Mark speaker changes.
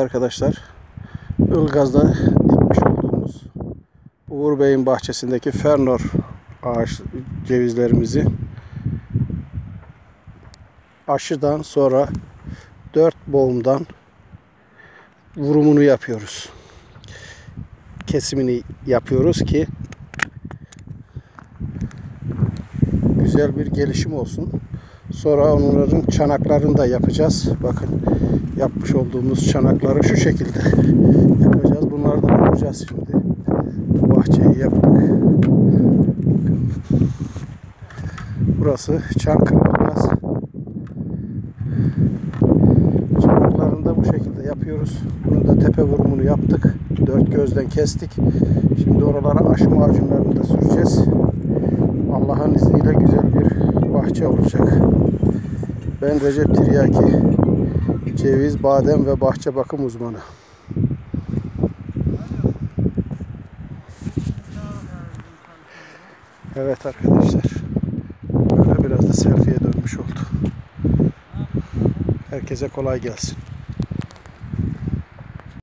Speaker 1: arkadaşlar. Ilgaz'da dikmiş olduğumuz Uğur Bey'in bahçesindeki Fernor ağaç cevizlerimizi aşıdan sonra dört boğumdan vurumunu yapıyoruz. Kesimini yapıyoruz ki güzel bir gelişim olsun. Sonra onların çanaklarını da yapacağız. Bakın yapmış olduğumuz çanakları şu şekilde yapacağız. Bunları da vuracağız şimdi. Bahçeyi yaptık. Burası Çankırı biraz. Çanaklarını da bu şekilde yapıyoruz. Bunun da tepe vurumunu yaptık. Dört gözden kestik. Şimdi oralara aşı macunlarını da süreceğiz. Allah'ın izniyle güzel bir bahçe olacak. Ben Recep Tiryaki. Ceviz, badem ve bahçe bakım uzmanı. Evet arkadaşlar. Böyle biraz da selfie'ye dönmüş oldu. Herkese kolay gelsin.